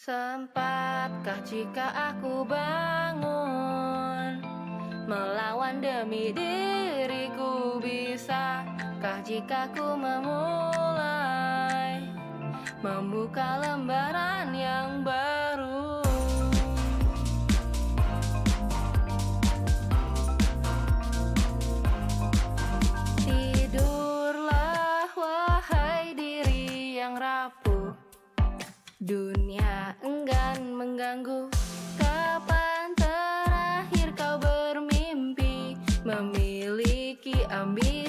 Sempatkah jika aku bangun Melawan demi diriku? Bisakah jika ku memulai Membuka lembaran yang baru? Dunia enggan mengganggu. Kapan terakhir kau bermimpi Memiliki ambisi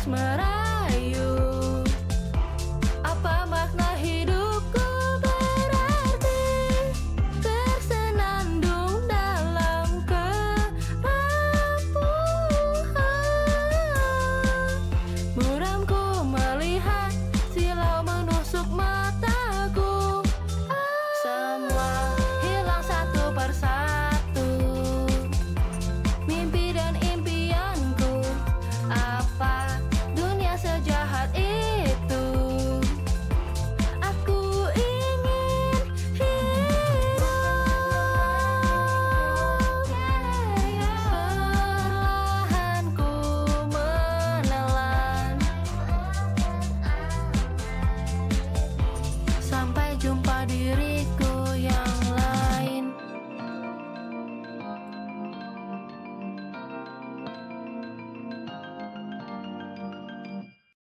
terus diriku.